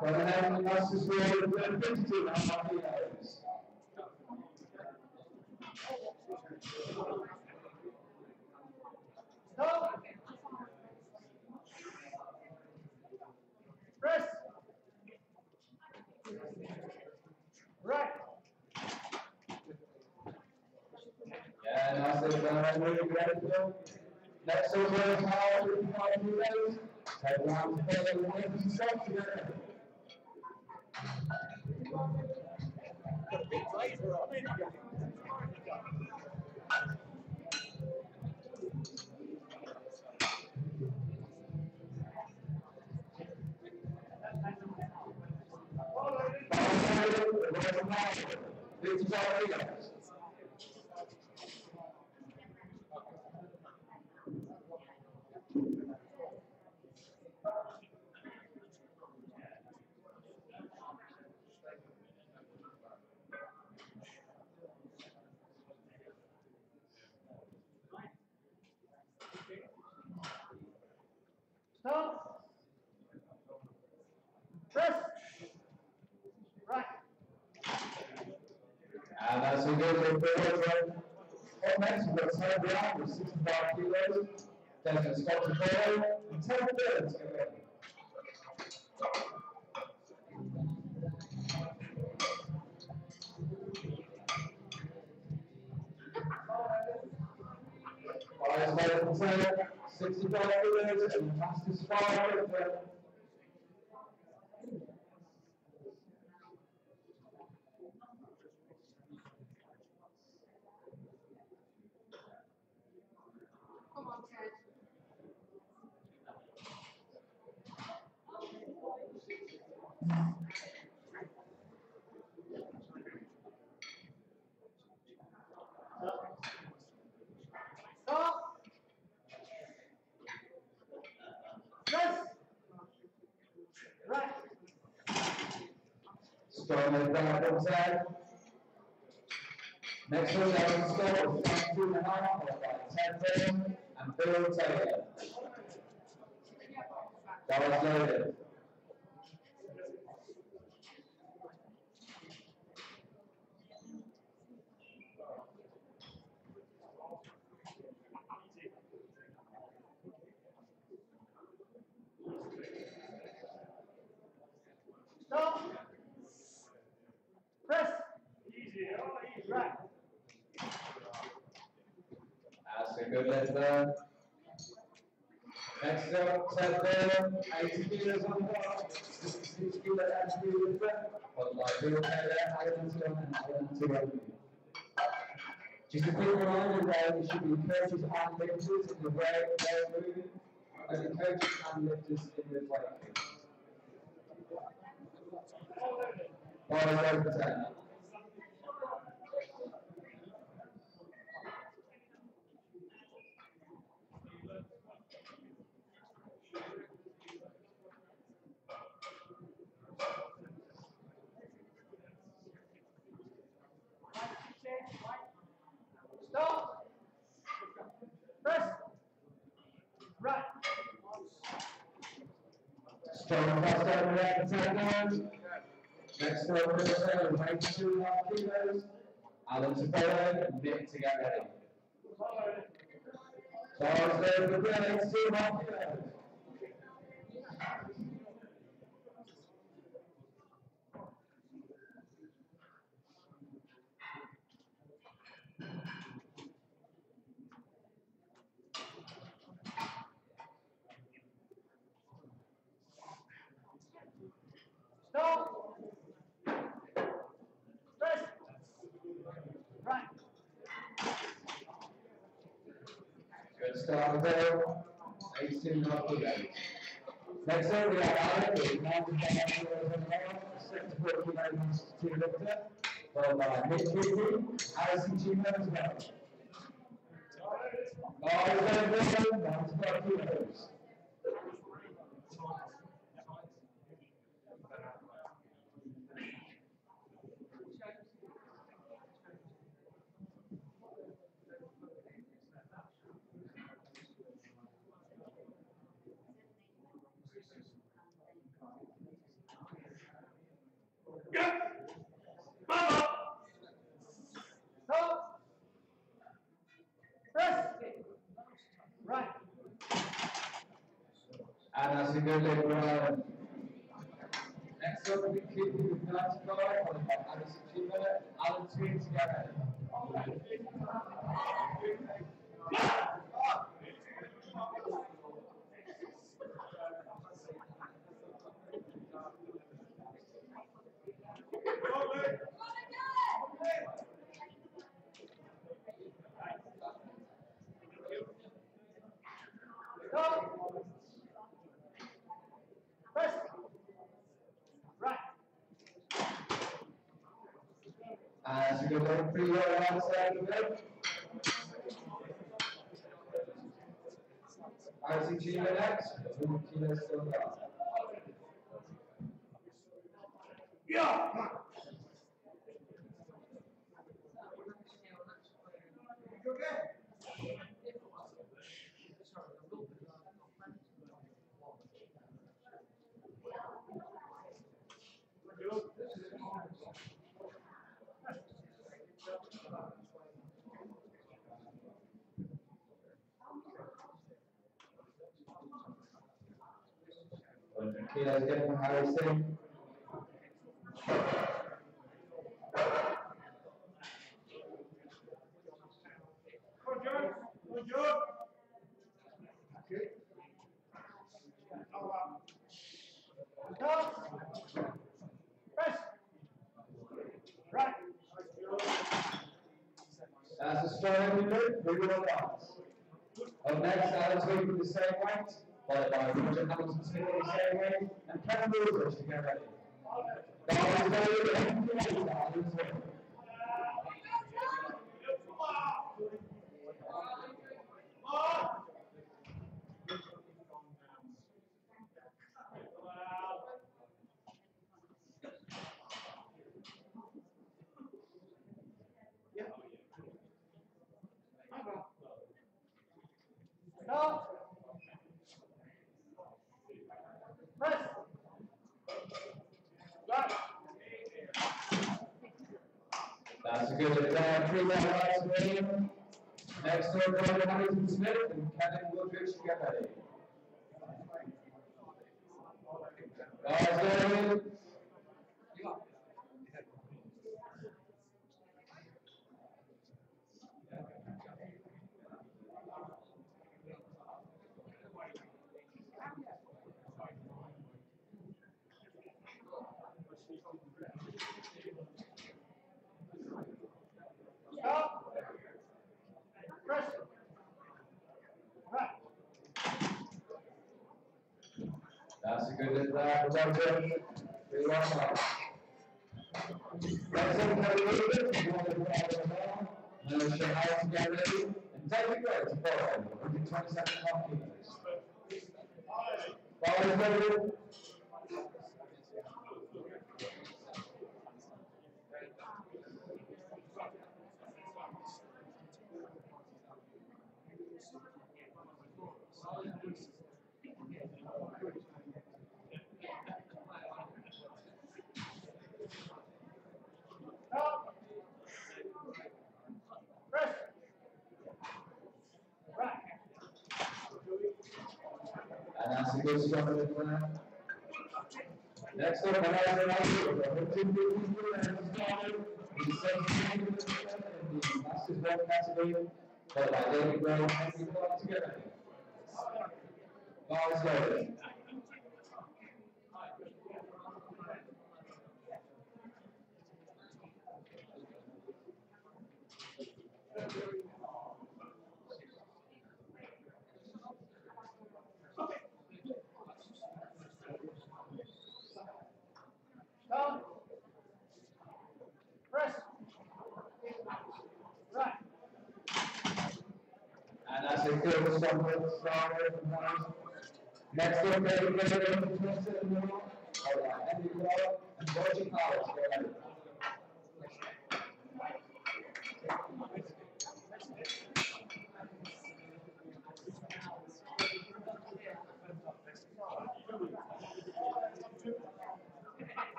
Permanent Grade, 52, how many hours? Stop. Press. Right. Yeah, nicely done, really great, Bill. Next over is we find new days. Take one, stop together. Fifty-five Stop. Press. Right. And as that's a good for Up next, we've got Sam Brown with sixty-five kilos, Desmond Scott to follow, and ten thirds to go. Five Michael Taylor, sixty-five kilos, and fastest five Stop. Press. Right. Out. Next one, Evan Scott with front two and a half, and Taylor. That was loaded. Stop. Press. Easy. Oh, easy. Right. That's a good letter. Next up, set there, 80 kilos on top, 66 kilo actually with that. But my we will have that item still and item to revenue. Just a quick reminder that You should be coaches and lifters in the way they're moving, and the coaches and lifters in the weight room. 4000 Stop. Press. Right. Start faster. Next with eighty-two and a half kilos, Alan Tabella, Nick ready. Charles and a half kilos. Stop. Press. Right. Good start, Bill. Eighteen and a half kilos. Next up, we have Alan with ninety-five kilos and a half, set to put kilos to lifter, followed by Nick Whitney, Harrison Junior as well. Oh, Ball is to go, down to Right. And a good leg run. Next up, we keep Gore, followed by Alison Schieber, Alan Twin together. Press. Right. And that's a good leg, three roll around the side of leg. Alison Schieber next, still down. Yeah. Kilos getting Job. Stop. Press. Right. That's a movement, three roll downs. Up next, Wade with the same weight, followed by Roger Hamilton Smith with the same weight, and Kevin Rutledge to get ready. Guys, go and play, Alex Wade. Stop. Press. Right. That's a good, three roll downs, Wade. Next up, Roger Hamilton Smith and Kevin Woodridge to ready. Guys, go in. Stop. Press. Right. That's a good, uh, Roger. Three roll downs. Next up, Kevin Woodridge, you want to go out of the ball, and take the grade to follow, 127 half kilos. Follow David. Stop. Press. Right. And. Next up, Horizon Outdoor, the Hudson Business School and the team in the Masters by David Gray and Henry Clark together. Guys, go. Stop. Right. Next up, David Gilligan from Twisted Moon. All right, and Collins, go ahead.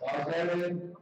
All David.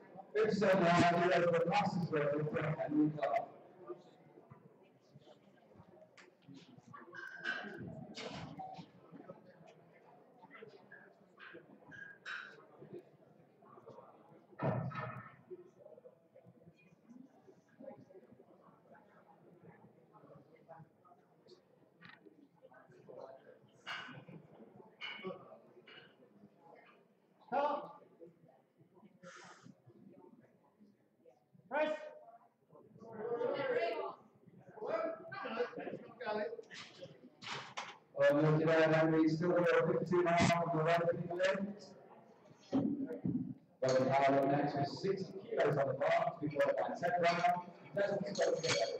noted, fifty-seven off, he has the process road for Uh, looking at Henry, still there, fifty-two miles on the right the left. Roger Powell next with sixty kilos on the bar, to followed by Ted Brown, Desmond Scott together.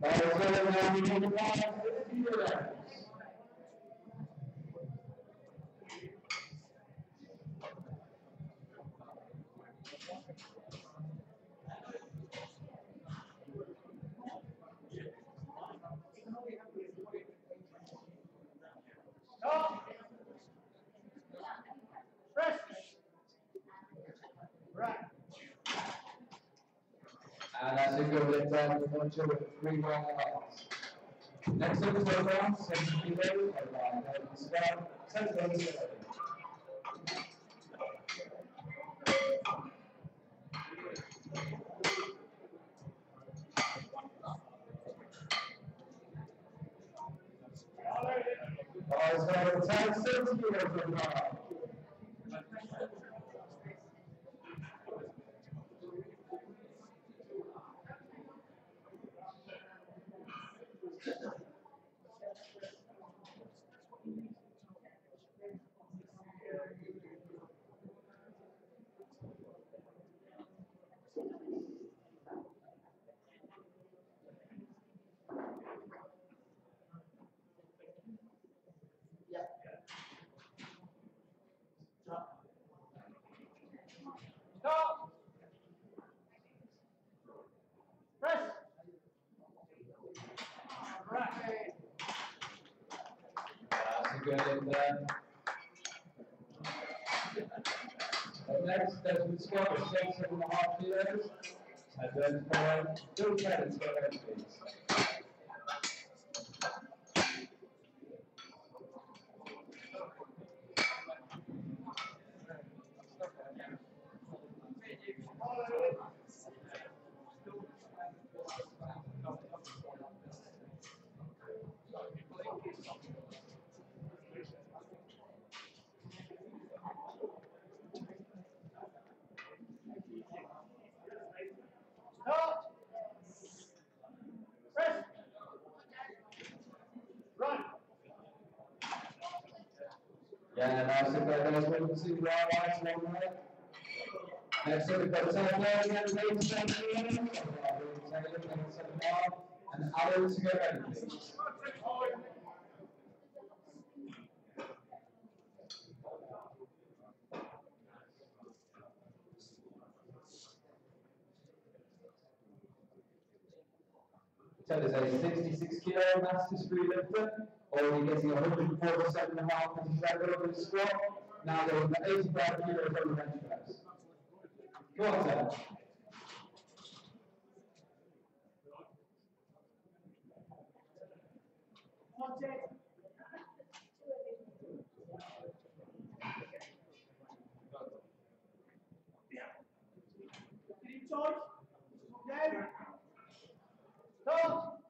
By the third round, we need to And that's a good lift down the one, two, and three long lines. Next round, seventy kilos, by David Scott, ten kilos. All over. Ball is going to the good lift there. Up next, Desmond Scott, with six, and a half kilos. And then for Bill Kennedy, go And I said, I guess we see Rob Watson. Next to the person, I'm going to make the. And Alan Sierra, please. So 66 kilo master screw lifter or you're getting 147 and a half as a level over the squat. Now they're the 85 kilos on the bench press. Ted. One, Ted. Get charge. Down. Stop.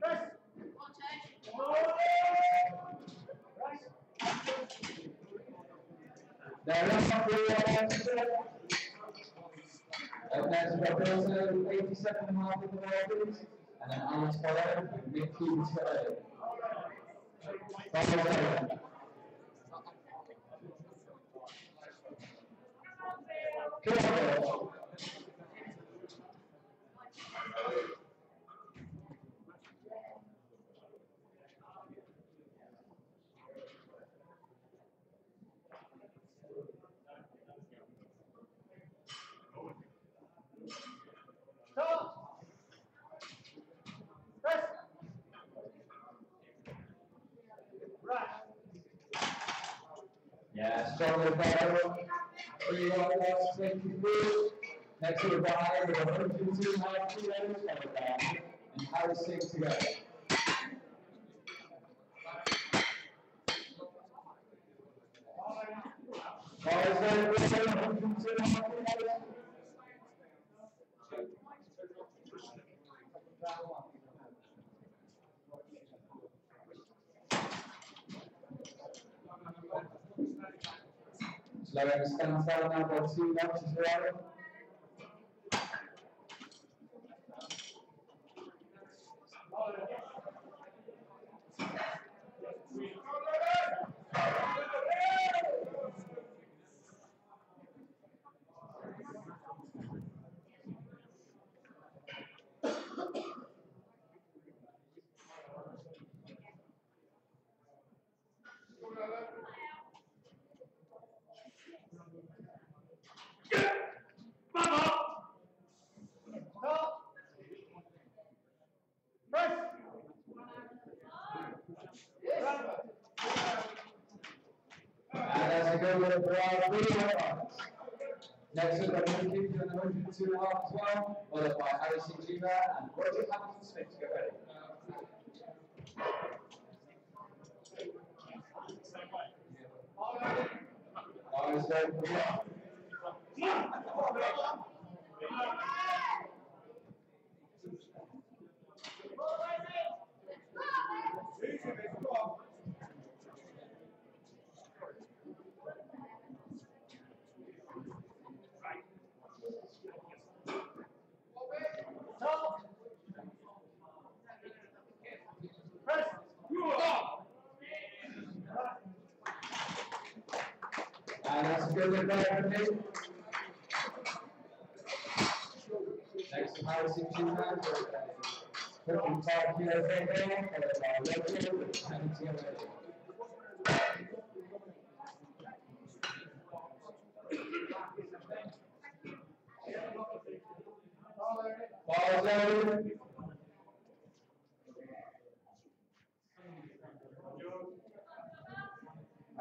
Press. One, Ted. Right. Now let's have the Up next, we've got Bilson with 87 and a half in the and Keaton today. Follow Three one last twenty-three. Next to the bottom with 102 and a half kilos, followed by and six to go. Guys, then, we're saying 102 and a half kilos. Press. And as we go with the broad rounds. Next to keep doing the 102 and a half as well, followed by Harrison Jr. and Roger Hamilton Smith. Get ready. Arms going for the block. Stop. Press. There for Harrison Jr. for a 55 kilo fair followed by Roger with 70 already. Ball zone.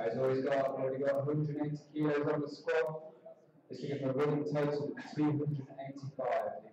He's always got, already got 180 kilos on the squat. Total of 285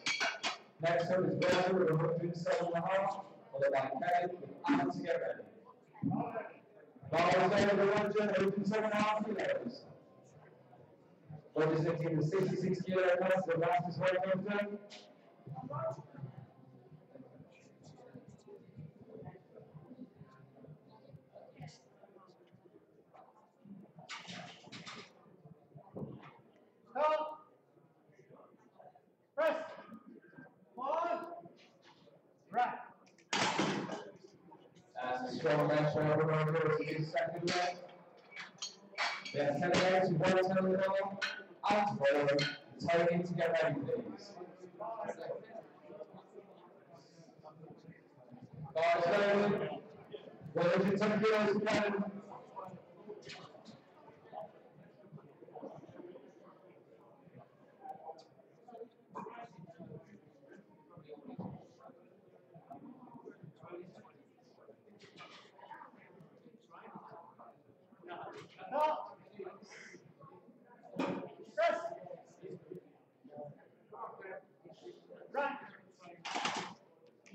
Next up is Roger with 107 and a half, followed by Kevin with Alan to get ready. Ball zone with Roger, 107 and a half kilos. Roger's lifting the 66 kilo plus the last is right over. Stop. Press. One. Right. Strong bench over over to the one ten on the ball, and forward, taking to get ready, please. Guys, slowly. One hundred ten kilos to go. Stop. Press. Right.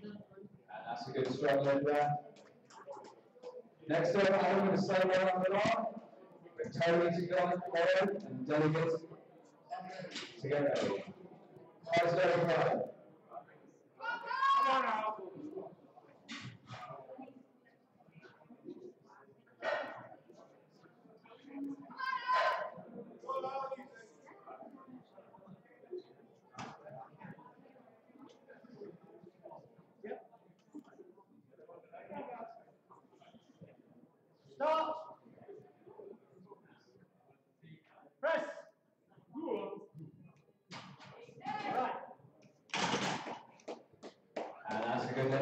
And that's a good strong leg there. Next up, I'm going to one on the. With Tony to go forward and delegates together. Guys, go. Come on. Stop. Press. Right. And that's a good leg there by Wilson Next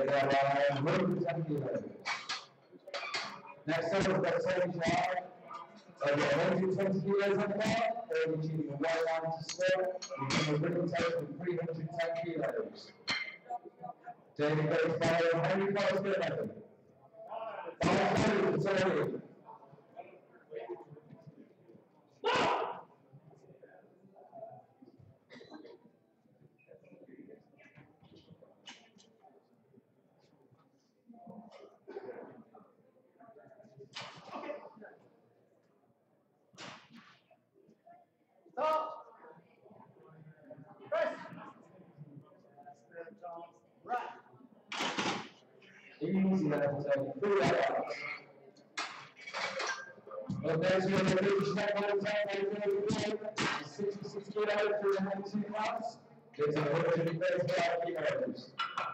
up. Over 120 kilos on the bar, or achieving a one line to score, become a total of 310 kilos. Henry Foster 11. Five two for Tony. Stop. Press. Right. Easy level Tony, three hours. Well, there's your big step on the top, and then sixty-six kilos for the hand two class. It's a hundred and thirty-five kilos. Good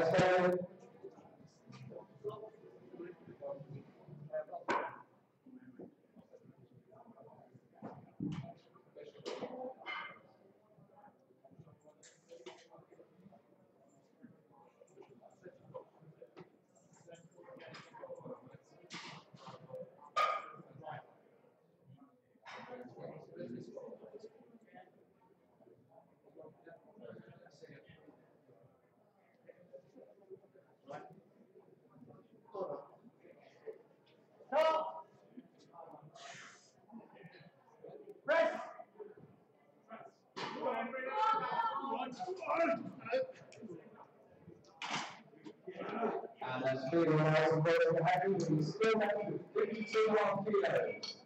Lawrence Sullivan. Forward. Press. And that's three one out of both the heavy, we still have fifty-two one kilos.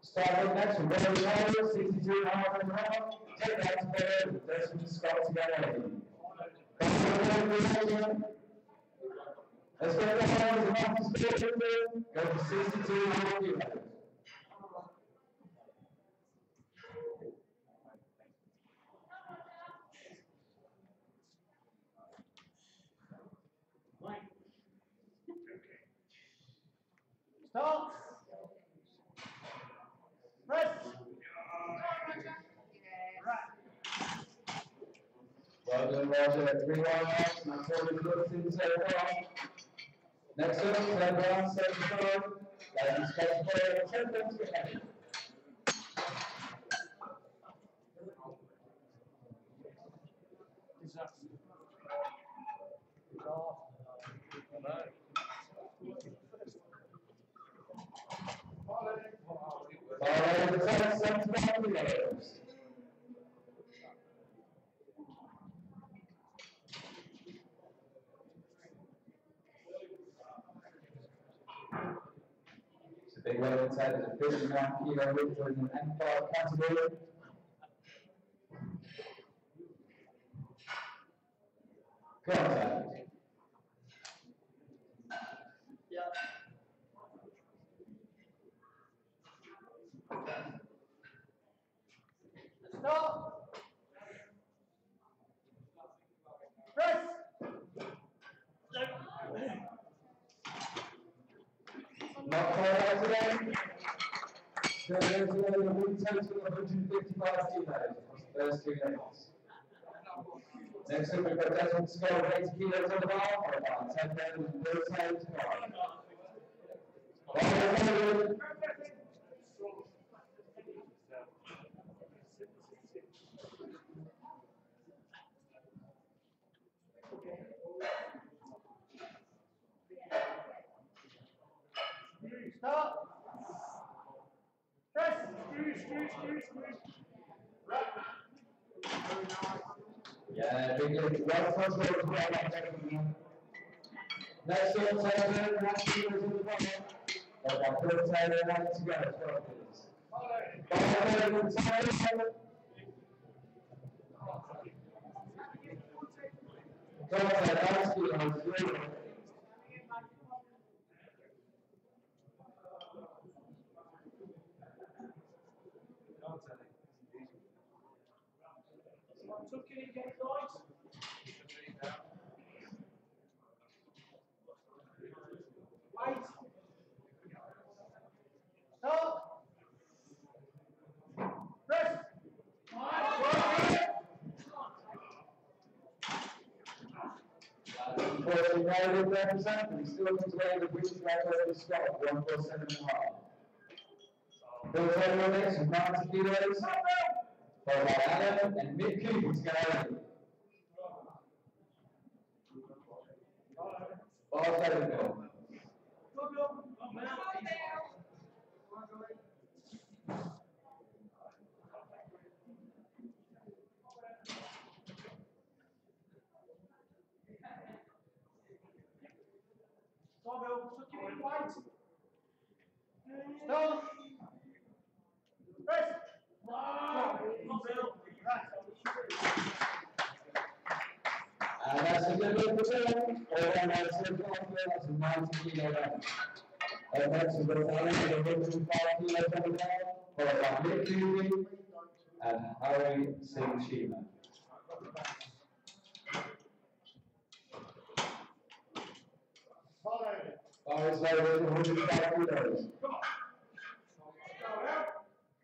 Starting next and a half, take that to third, Desmond Scott to get ready. Let's go to the hands of Marcus Bishop, go to sixty-two and a half kilos. Stop. Press. Right. Roger, three one off, and that's all we've looked in so far. Next up, ten round, seven five, ladies special player, ten points ahead. Follow the ten, seven five, players. It's a big one inside is a fifty-one kilo weight in M five category. Contact. Yeah. Stop. Press. Not quite out today. So there's a win total of hundred and fifty-five kilos across the first two levels. Next up, we've got Desmond Scott, eighty kilos on the bar, followed by ten men and Bill Taylor tomorrow. Follow Stop. Yeah, big hit. Well, first row is well, like that. Next up, ten men and nine kilos on the followed by Bill Taylor and Alex together, twelve kilos. Follow Bill Taylor. Contact, Alex kilos, three. Took it again, guys. Wait. Stop. Press. Unfortunately, now we represent, we still contain the British record of Scott, one four seven and a half. Bill Taylor next with ninety kilos, followed by Adam and Mick Cooper to go in. Ball Taylor Bill. Stop, Bill. Took it in, wait. Stop. Press. Come on, Bill. And that's a good look for them, all around that circle, that's a ninety kilo round. Uh, next is Bill Taylor with a hundred and five kilos on the bar, followed by Mick Cooper and Singh Shima. Follow. Bar is loaded with hundred and five kilos. Come on. Go out.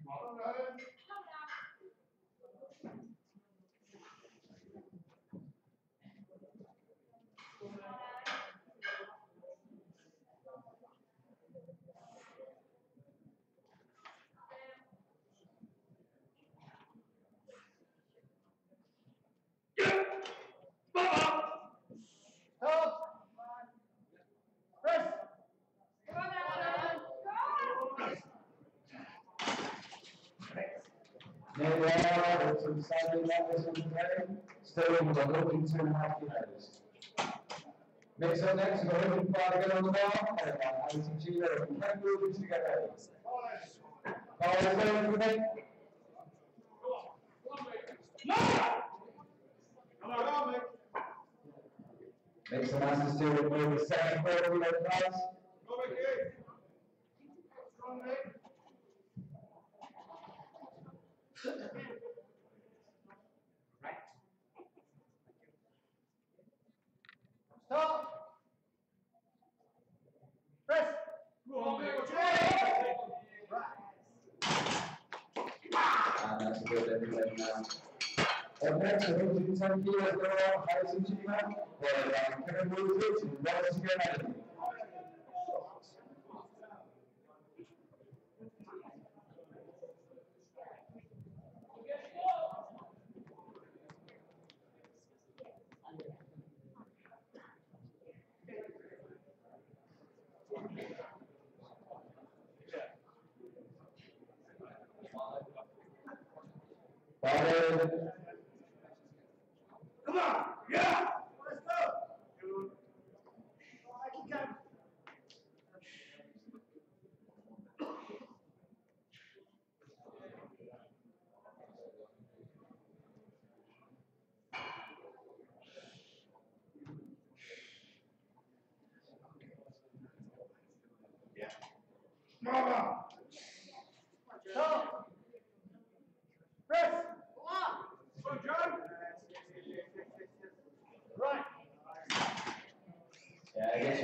Follow. Stop. Press. Near the hour, it's some Saturday levels on the day, still in the two and a half kilos. Mix up next, got hundred and on the to. Bar is loaded for me. Come on, go, the the four kilo price. Go. Go. Press. On. Right. Now. Up next, 110 kilos overall, highest achievement, for Kevin Woodridge and Ross Kennedy. Father, Come on, yeah, let's go. All right, keep going. Mama. Stop. Press. Go, John. Right. yeah, get your project out.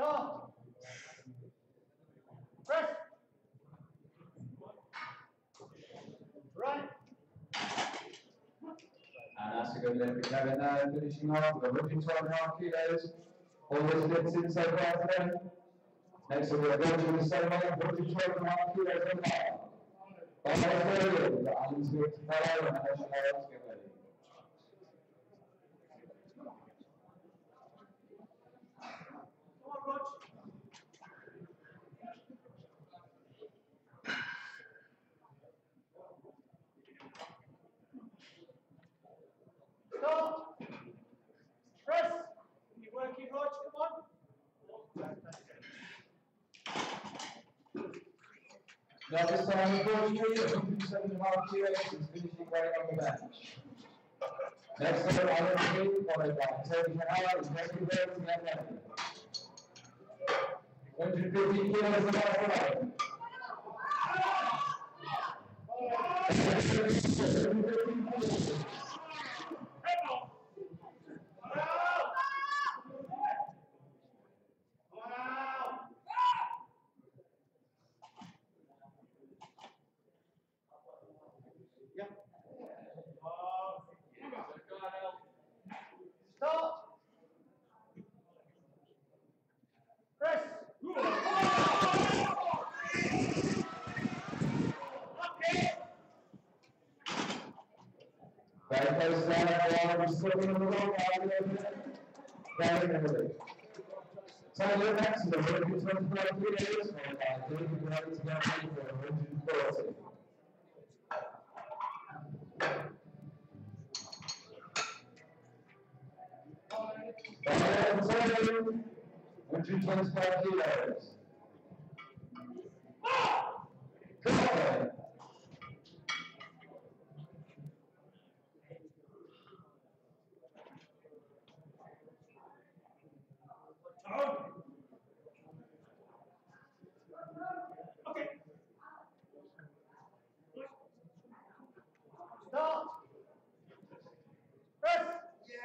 Stop. Press. Right. And that's a good lift for Kevin now, finishing off with 112 and a half kilos. Always lifts in so. Next we're going to the same weight, 112 and a half kilos the third, we've got Alan Smith to follow and to. Come on, Rog. Stop. Press. Keep working, Rog. Come on. Now this time, unfortunately, 107 and a half kilos is finishing weight on the bench. Next up, Alan Smith, followed by is making way to get ready. 150 kilos of our Stop. So uh. Five, seven, hundred twenty-five kilos. Go ahead. Down. Okay. Stop. Press. That one's going to take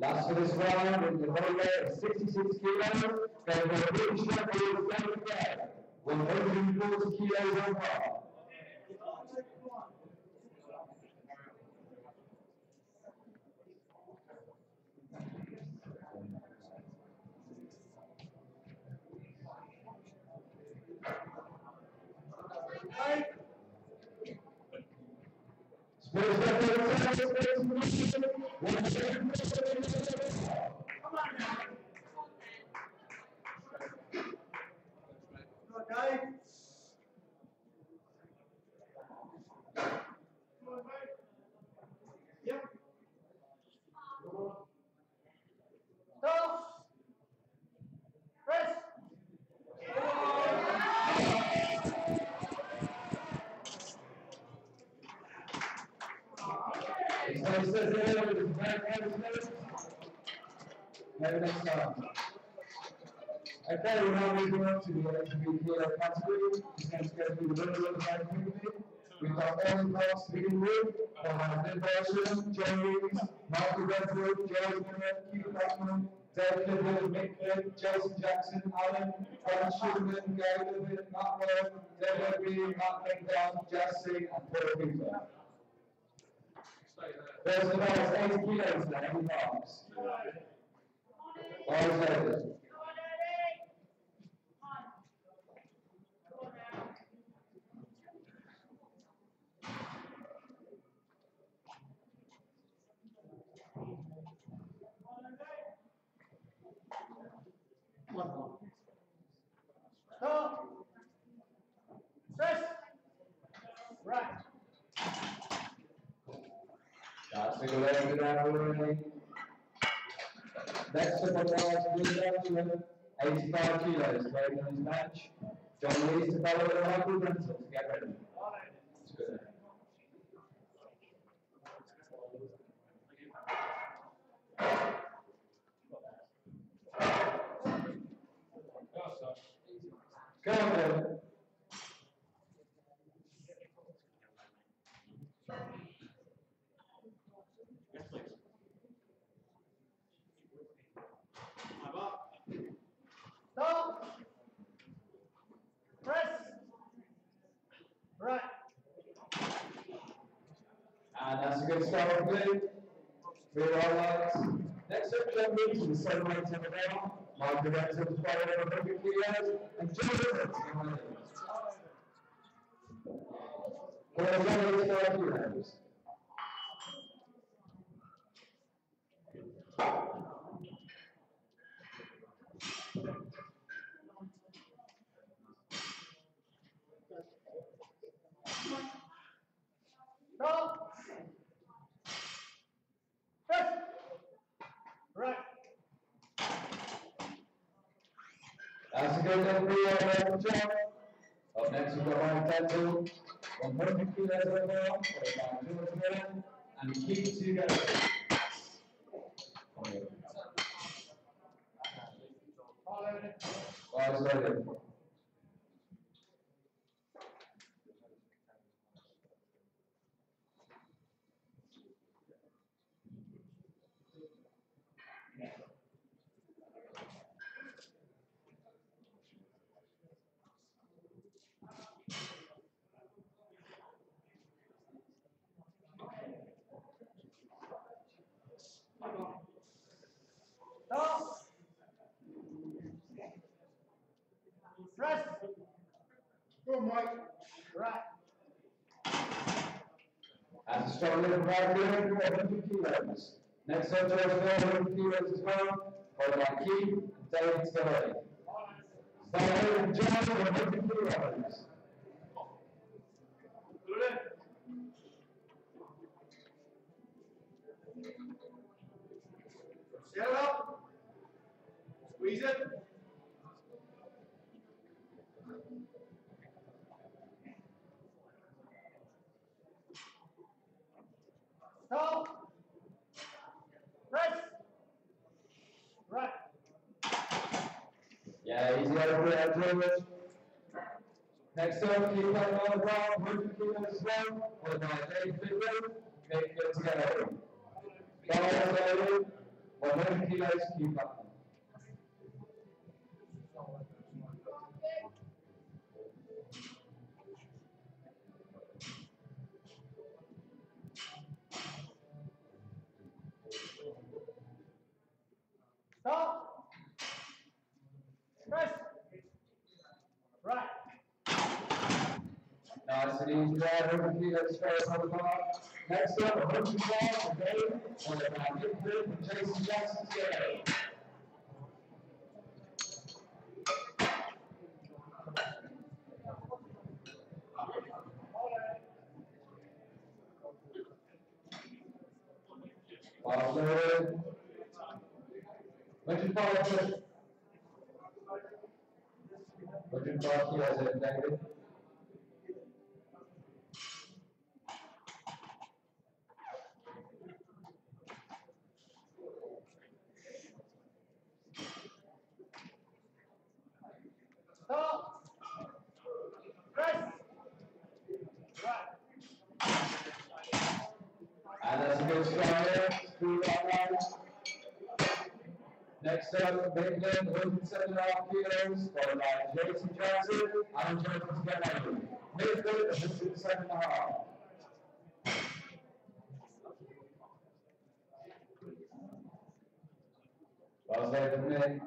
Last for this round, in the weight of sixty-six kilos, they will seven five, one hundred and forty kilos on. Sports Director, Go, Dave. Come on, mate. Yep. Stop. Says there, is next time. Okay, we're now moving on to. It's going to go through the middle of the main community. Got Ellen Cross to begin with, uh, Lynn Bersham, James, Michael Redwood, James Miller, Keith Blackman, Dave Clifford, Mick Flynn, Jason Jackson, Alan, Alan Schumann, Gary Livin, Matt Webb, David Green, Matt Mcdown, Jess Singh, and Paul Peter. There's about eight kilos there, any marks? All. Press. Right. That's a good way to get out of the way. Next up list, Blue Gentleman, eighty-five kilos, weighing on his bench. John Lee's to follow with Michael Rental to get ready. It's good. On, then. Stop. Press. Right. And that's a good start Blue. Three all lights. Next up, John Lee's the seven weight in the Rental to follow with a hundred kilos. And to on. Well, John Lee's five kilos. Stop. Press. Right. That's a good number, uh, John. Up next, we've got Ryan Dental, one hundred kilos over now, for about two hundred million, and it together. Follow it. Guys, ready? Stop. Press. Go, Mike. Right. Crowd here, one hundred kilos. Next up, George Hill, one hundred kilos as well, followed by Keith and David Scully. Starting with John, one hundred kilos. Stand up. Squeeze it. Stop. Press. Right. Yeah, easy over there, George. Next up, Keith Blackman, one hundred kilos as well, followed by David Fitzgerald, make it together. Ready? one hundred kilos, Keith Blackman. On the bar. Next up, a hundred bars for Nick Flynn and Jason Jackson together. Bars loaded. Hundred five, hundred five kilos, eh, David. Next up, Maitland, 107 and a half kilos, followed by Jason Jackson, and Jonathan Gallagher. Maitland, 107 and a half. Well said, Nick.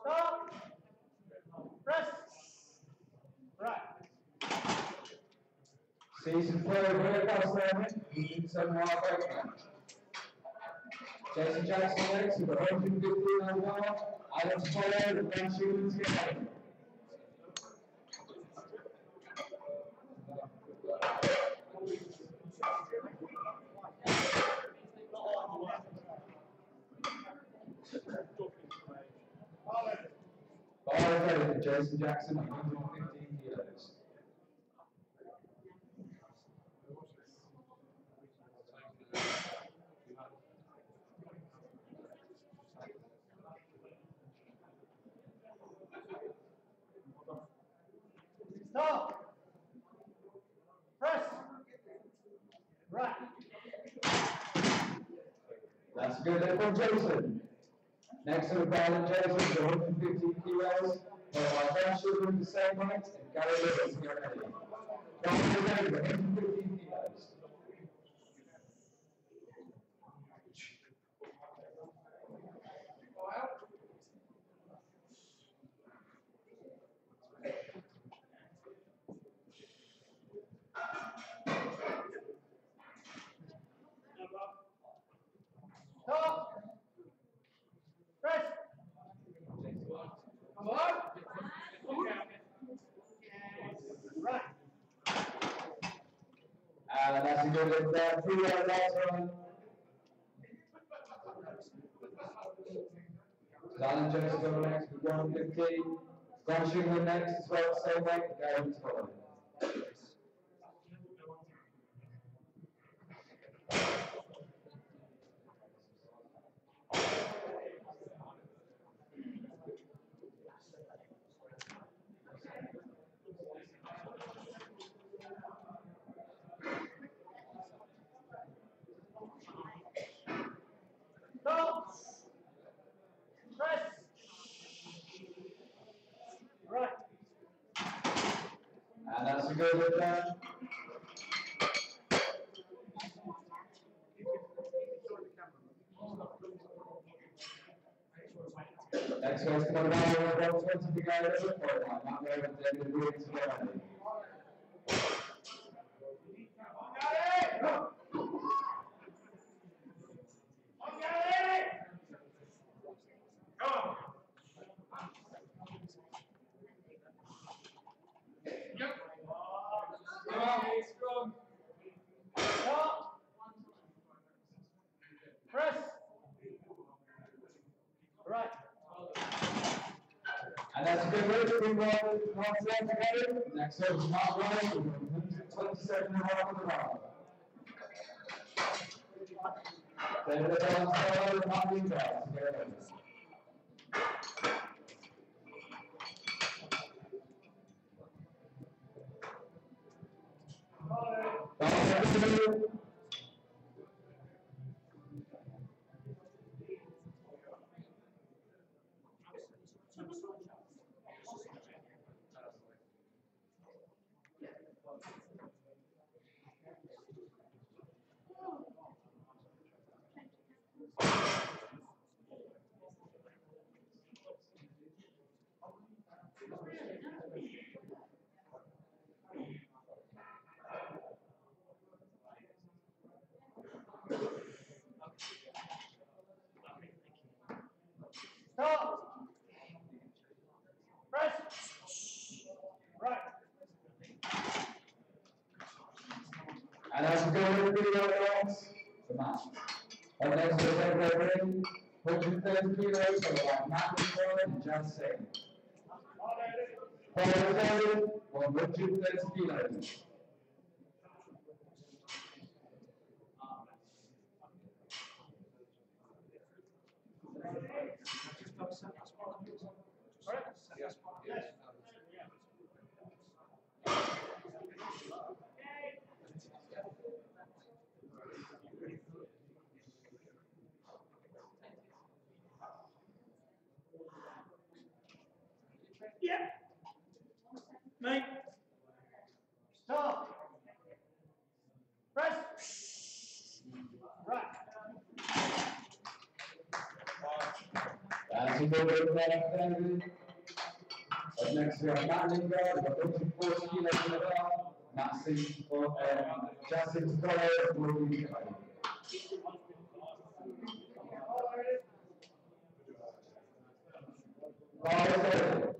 Stop. Press. Right. Season player, Rick Costello, 107 and a half weight Jason Jackson next with 115 and a half. Alex Pollard, and Ben Stevens together. Bar ready, Jason Jackson, 115 kilos. Stop. Press. Right. That's good from Jason. Next to Brian Jason, 115 kilos. Ben Sugar, the same weight, and Gary Lewis, get ready. Brian Jason, 115 kilos. Stop. Press. Come on. Right. And that's a good lift there, three right going next with 115. Grant Sugar next as well, same Lewis following. Stop. Press. Right. And that's a good lift there. Next one's coming down, we're going to the guy that's for it, not very much, they're going to do it together. Got it. Got it. Come on. Yep. Come on, strong. Stop. Press. Right. And that's a good lift, we want one set together. Next up is Mark Ryan, with 127 and a half on the round. Then the balance follow with Mark Ingram together. Balance together. Stop. Press. Right. And as we go with the video rounds, the match. Up next is Ed Reverend, 130 kilos, followed by Matt McCoy and Jan Singh. Paul Reverend, 130 kilos. Correct? Yes. Mate. Stop. Press. Right. You to next we have Matt Lingard, we've got 54 kilos in the bar, Matt Sims, for, uh, Justin Scholar, Ruby Cuddy. Five, seven.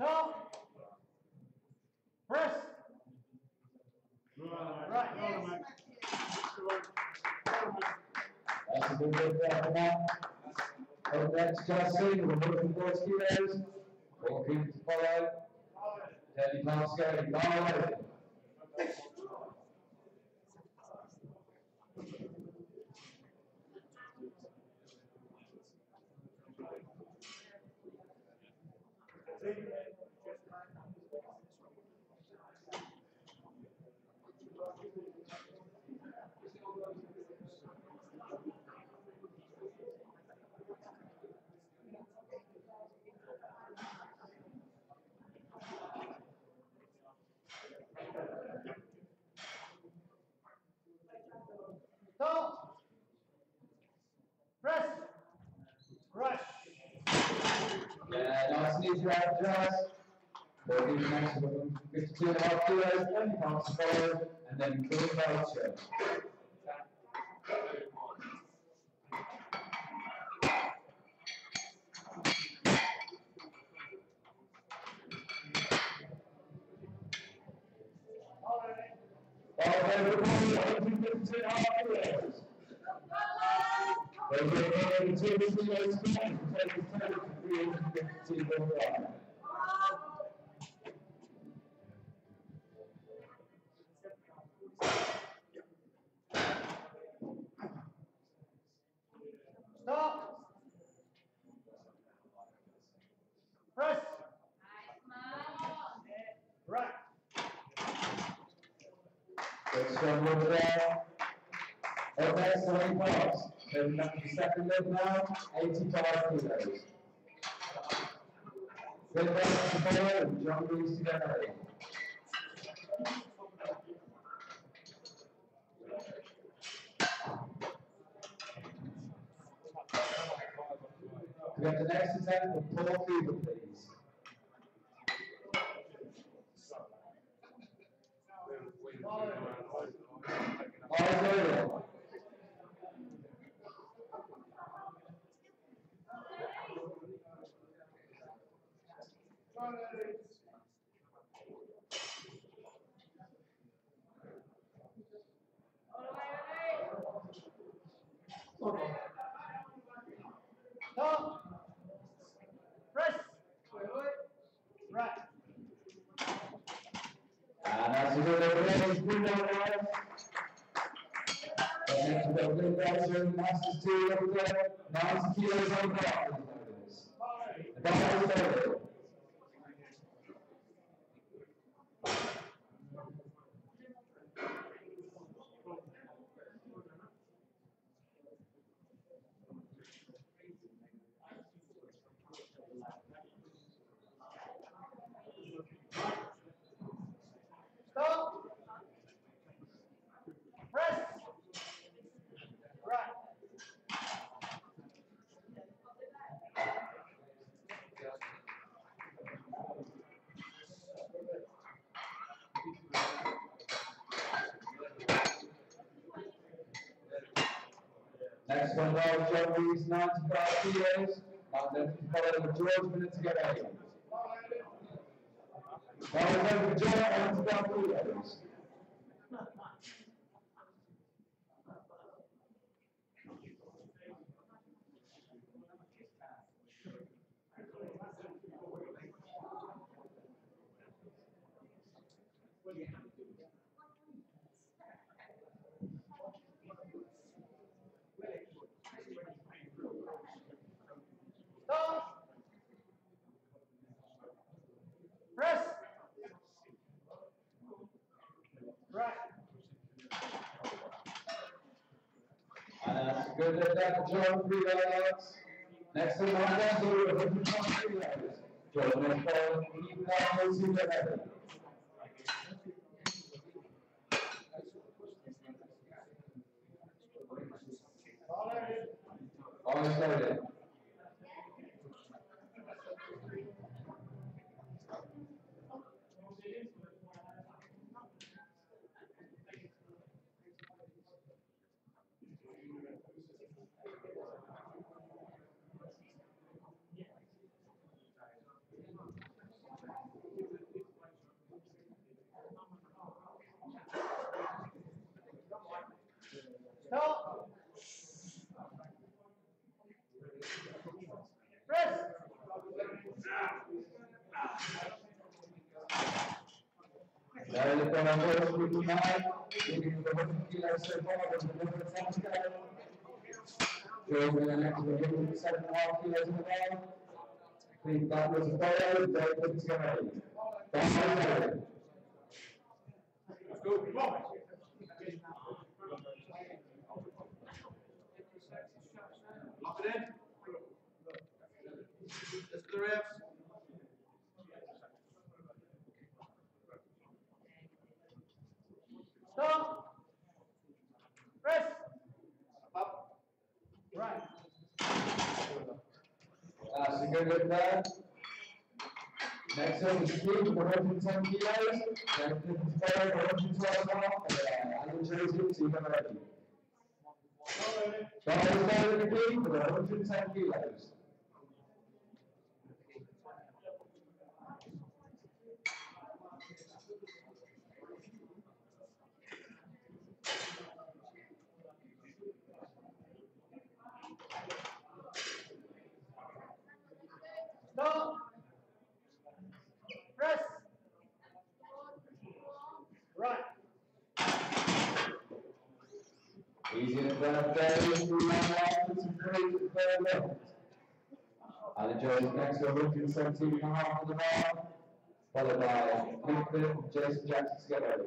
Stop. Press. Right. That's a good bit there for next, Justin, we're looking for kilos, four people to follow, pounds scaling, nine, Stop. Press. Right. Just. We'll give you next kilos, twenty pounds to and then one, fifty-two and are going to two kilos, take Stop. Press. Right. Work there. Okay, so many parts. Then now, follow, and John Reese together. We have the next attempt for Paul Fever, please. Eyes over. Stop. Press. Right. And as you go over there, it's good there. And over there, kilos on. The is over. Next one, Rob John Reese, ninety-five kilos, and then follow with George minutes to get eight. Now down. Press. Right. That's good at that, Joe. Three legs. Next thing on that, going to three legs. Joe, make sure you keep that the head. All started. Kilo so far, was the number of times go. Joe with an extra one seven and a half kilos in the bag. Think that was a follow, don't put it together. That's it. Let's go, come on. Lock it in. Let's the reps. Stop. Press. Up. Right. Good look there. Next up is hundred and ten kilos, then fifty five, hundred and twelve and a half, and then Alan Joseph, team number eight. Charles David McGee with hundred and ten kilos. Press. Right. Easy very three and a half, it's a left. Alan Joseph next to hundred and seventeen and a half the bar, followed by Jason Jackson together.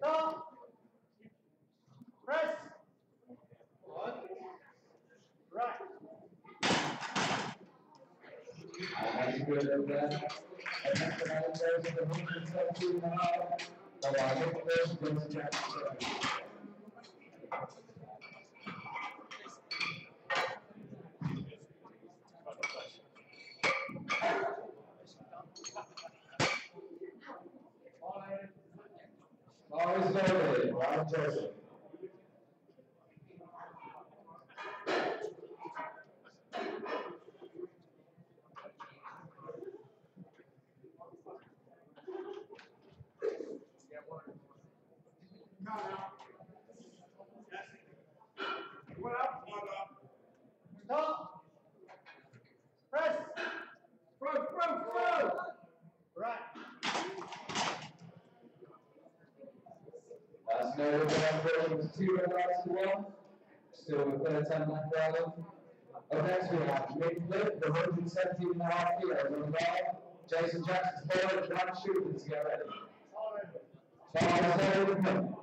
Stop. Press. One. Right. That's good over there. And next to Alan Joseph, a hundred and seventeen and a half, followed by Nick Flynn, Jason Jackson together. Bar is Alan Joseph. One up, one up. Stop. Press. Throw, throw, throw. Right. That's no one red lights to one. Still with third left for Alan. Up next we have Nick Flynn, the hundred and seventeen and a half kilos on the bar. Jason Jackson's forward, Shooting to get ready. All in. Charles David.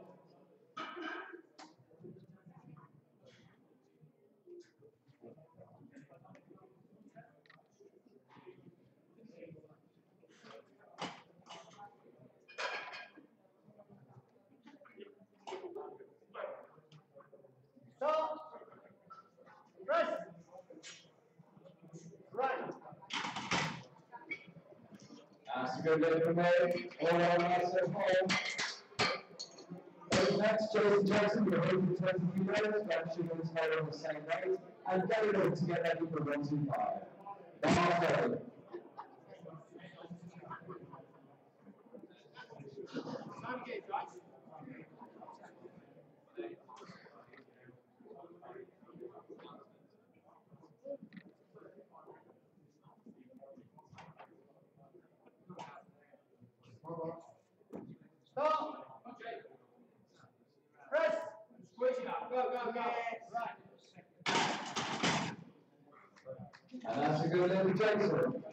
Stop. Press. Right. That's a me. All that so far. Up next, Jason Jackson, with hundred and twenty kilos, Brad Shooting is held on the same weight. And Stop. Press. Squeeze it up. Go, go, go. Yes. Right. And that's a good little Jason.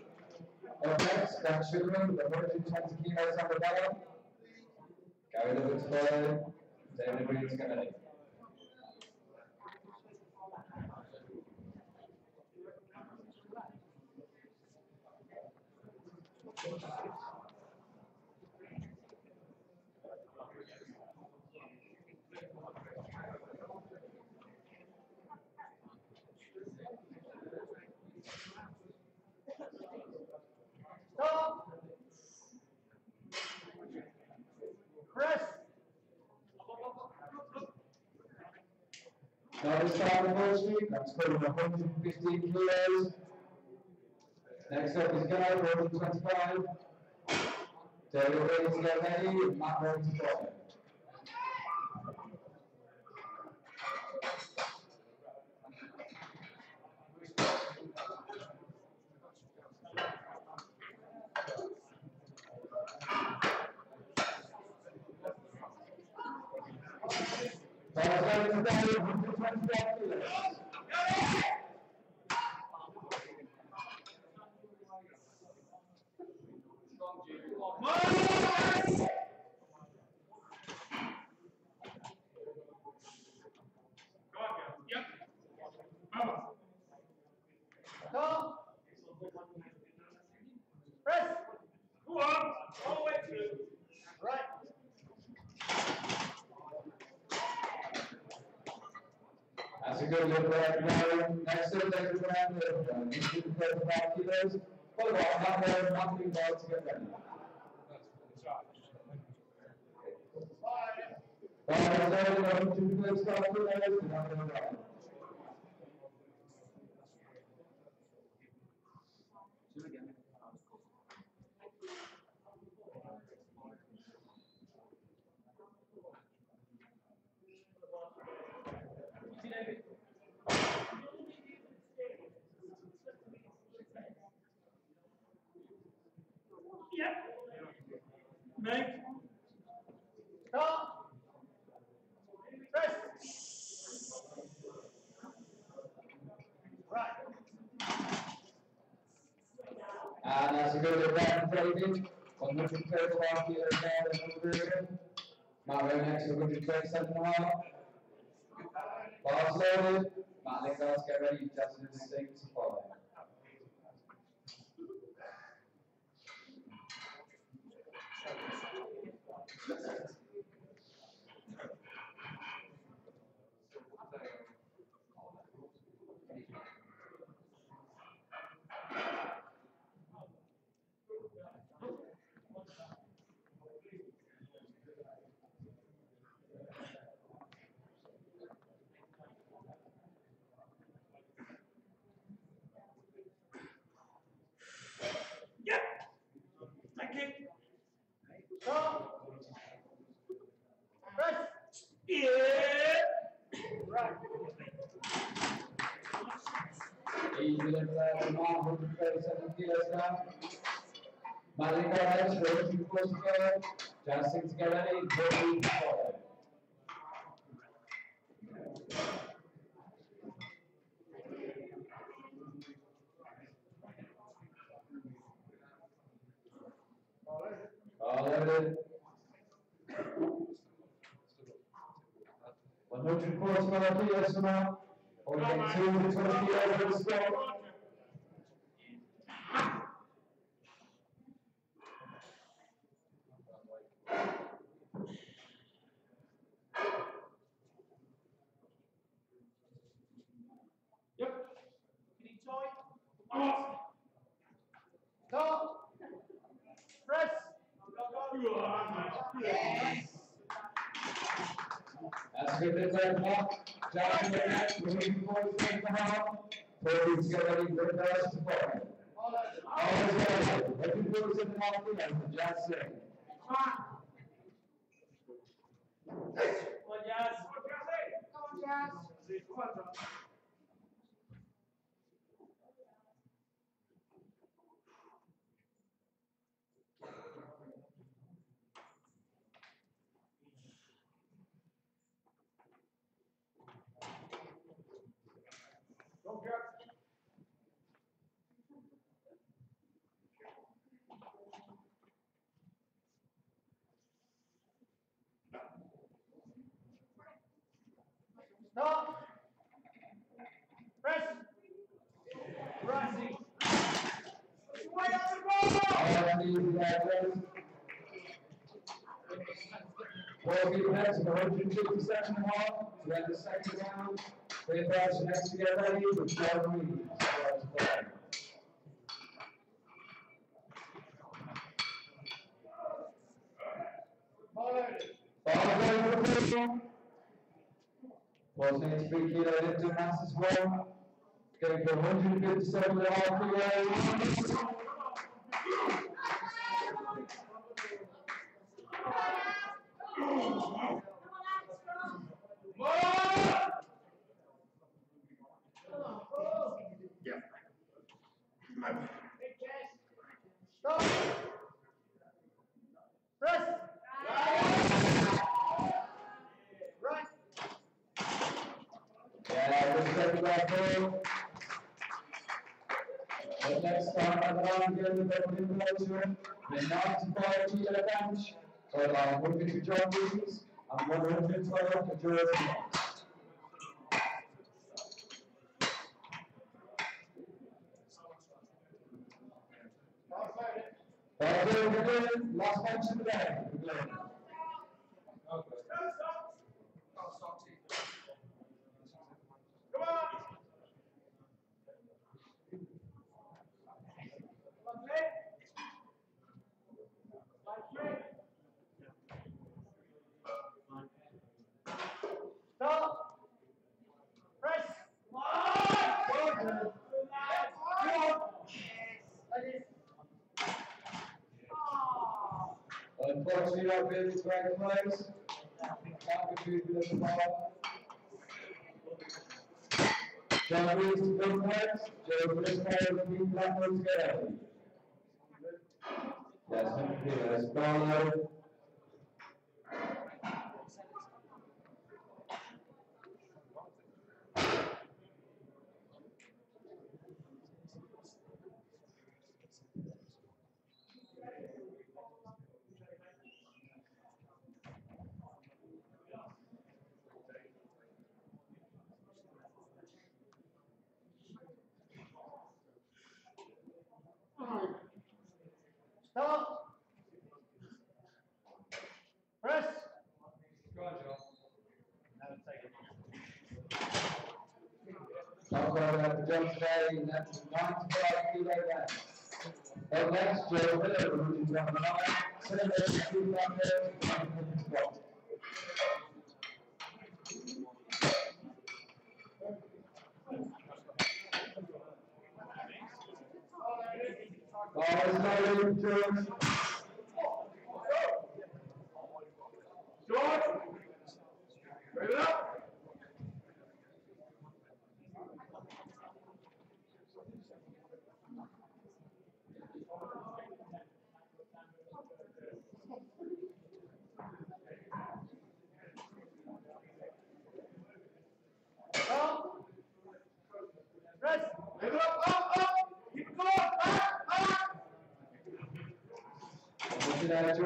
Okay, step children, the first chance to keep us on the ball. Carry the bits forward, then everybody's gonna. Thank you. Now we start the first week, that's putting hundred and fifteen kilos. Next up is Guy, hundred and twenty-five. David Green's get ready, Matt Rhodes to follow. Now, starting to Guy, hundred and twenty-five kilos. Stop. Press. Go on, all the way through. Right. That's a good look right now. Next up, David Brown, uh, he's going to play for five kilos. Hold on, not there, not being ball to get ready. Well, I was able to do the first five kilos, and I'm going to run. Yep. Make. Stop. Press. Right. And that's a good look right David. One hundred and thirty-five kilos down and over. Matt Rowe next to and and a half. Bars loaded. Matt Lingard's get ready, Distinct to follow. Yep. Thank you. Stop. Press. Yeah. Right. Easy little there, Mark, hundred and thirty-seven kilos down. Matt Lingard next, we're looking close together. Justin to get ready, David to follow. All loaded. One hundred and forty-five kilos now. Or Go, get man. two hundred and twenty kilos for the squat. Yep. Can you tie? Off. Stop. Press. That's a good bit there, Mark. Johnson, get next, we're looking forward to the half. Forty to get ready the rest to follow. All that. All is well, looking forward to the half, you know, for Johnson. Come on, Jazz. Come on, Jazz. Press. Rising. Push your way up the ball. All I need is that one. Well, we hundred fifty second mark, we have the second round, we have the next to get ready with twelve minutes. So play. Ball for the to be kilo into mass as well. Going for hundred and fifty-seven and a half. Stop. Press. Right. There. The next time again with the new motion, the bench, like one fifty John Williams, and one hundred and twelve for George Knox. That's it, we're good, last bench of the day, we're good. Come on. Lovely. Like Stop. Press. Unfortunately, our very close. Can't be with the ball. John Reeves to big points, Joe Briscoe to be black ones go. Desmond Peters, Barlow. Stop. Press. Top row at the jump today, and that's kilo bench. Up next, Joe Miller, one hundred and one nine, seven eight two one there, one hundred squat. Guys, no lead, George. George. Ready up. Stop. Press. Ready up, up, up. Keep it going. Up, up. Look at that, George. Next up, we're back over, one hundred twelve more, but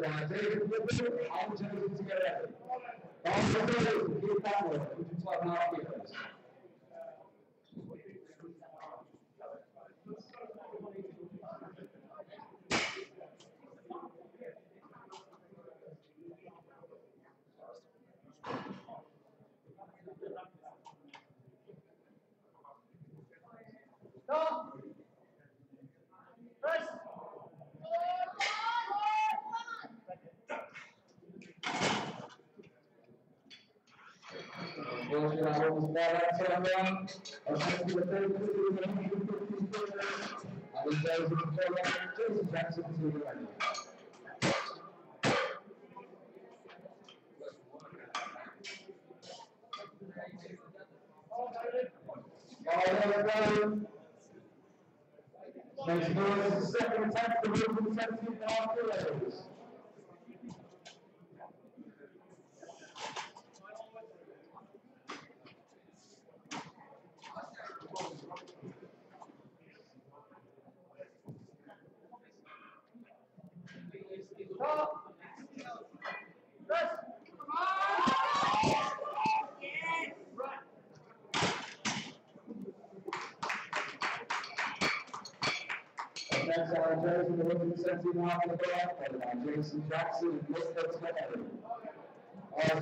when I say it, I'm just going to get it. All the others, keep that one, one hundred twelve and a half kilos. Stop. Press. Unfortunately, I almost got that turn down. I was trying to do a third, two, two, one hundred fifty kilos. I was there with the four round, Jason Right. All go. Makes noise, the second attempt, the move kilos. Stop. Press. Next, uh, jersey number 117 off the block, and uh, Jason Jackson and Nick Fitzgerald. All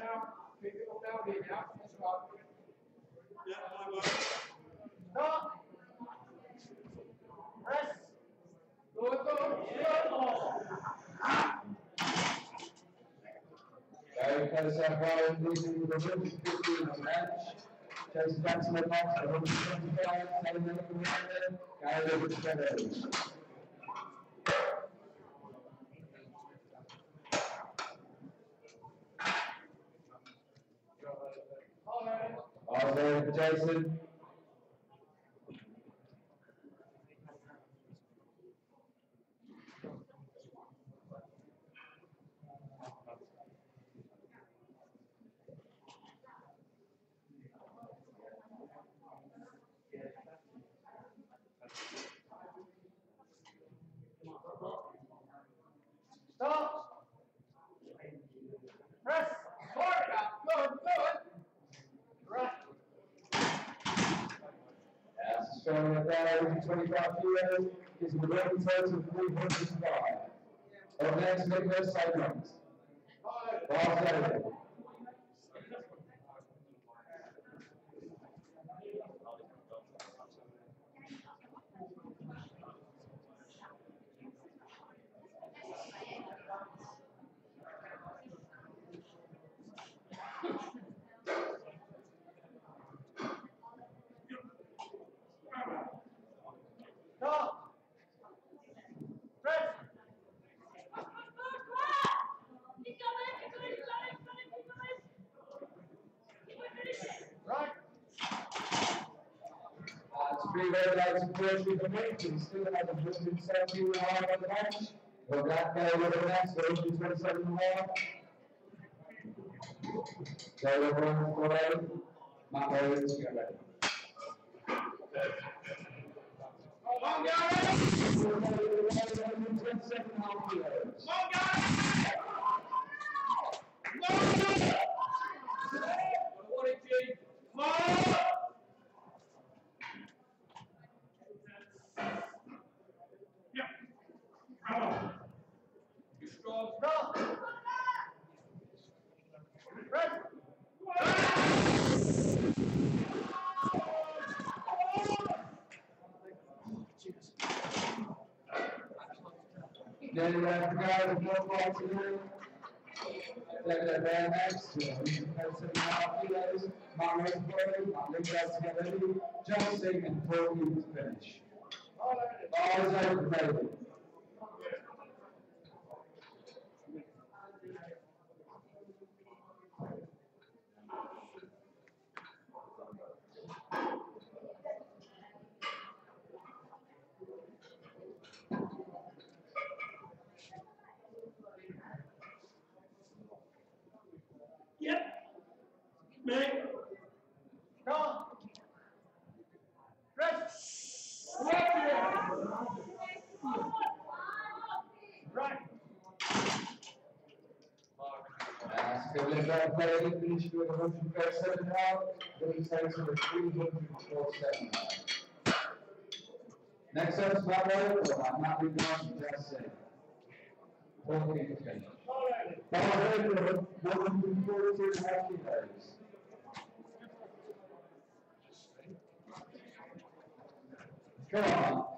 now, down here now. That's right. Yeah, my word. Stop. Press. Go, go, go. Ball in losing the Jackson at box at 125, seven minutes from the end. Gary Fitzgerald. All third, Jason. Shown at that, over twenty-five kilos, is the rookie total of three hundred and five. Up next, Nicholas Simons. Ball seven. Stop. Press. Right. To very nice and first with the Rangers, still have a hundred and seventeen and a half on the bench. Well, that guy with the next, one hundred and twenty-seven and a half. Go to one for eight. Matt Williams, get ready. Come on, Gary. One hundred and twenty-seven and a half kilos. Come on, Gary. No. What it is. Come on. Yeah. Bravo. You're strong. Stop. Press. Then we have the guy with no ball to do. Then the man next to him, he's twenty-seven and a half kilos. Matt Rosenberg, Matt Luke, guys get ready. John Sigmund, four minutes to finish. Is over, baby. Yep. Press. Right. With. Next up is Matt Rosenberg, I'm not on, just saying. Fourteen to finish. Ball Rosenberg, one hundred and forty-two and a half kilos. Come on.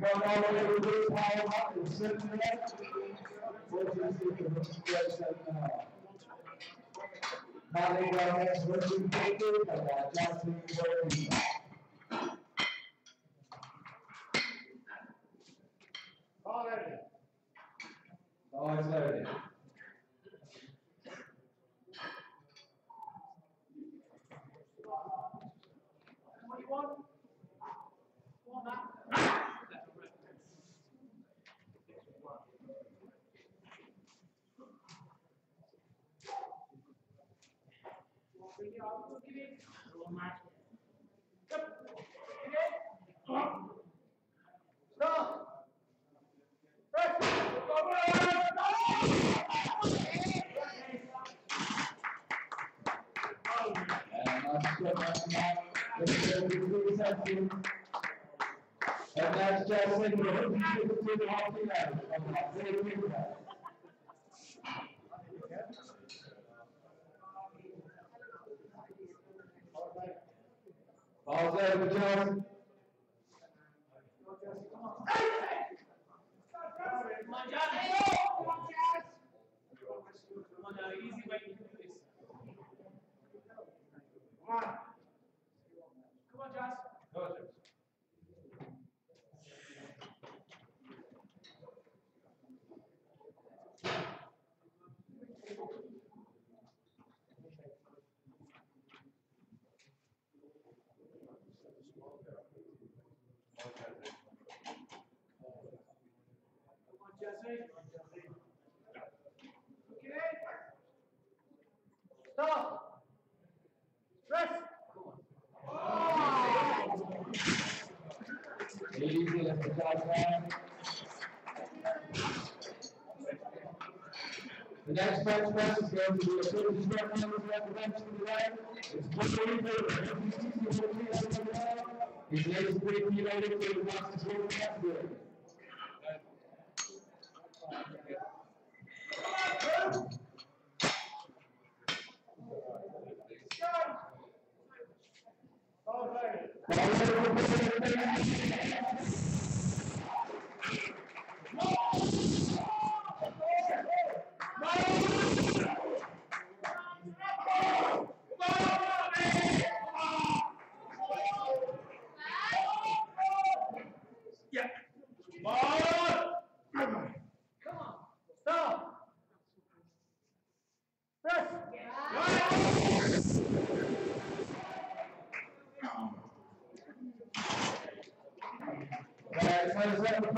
Come the way to this up and sit feet from the square seven and a half. Now they got next Richard Baker, and uh, Johnson. Oh, it's loaded. What do you want? Come on, Matt. Bring it up, look at it. Yep. Okay. Stop. Press. A good. And that's just to the hockey net, and that's it, we have. Ball's over, Johnson. Come on, Jazz. Come on, Jazz. Come on now, easy way to do this. Come on. Come on, Jazz. Come on, Jazzy. Okay. Stop. Press. Easy, let the next bench press is going to be a fifty square members at the bench to the right. It's Puerto Rico. His leg pretty mutilated, so he wants to with that good. All right. Yeah. Come on. Stop. Press. Alright, so